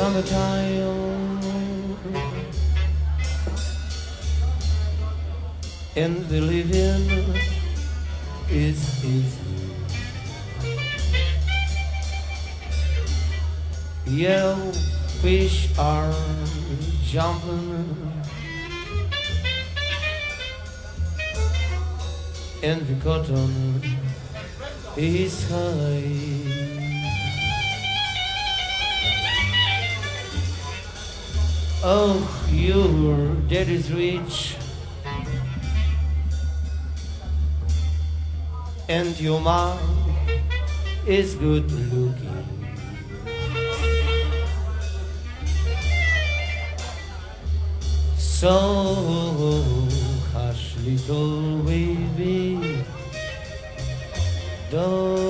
summertime and the living is easy. Yellow fish are jumping and the cotton is high. Oh, your dad is rich, and your mom is good looking. So hush, little baby, don't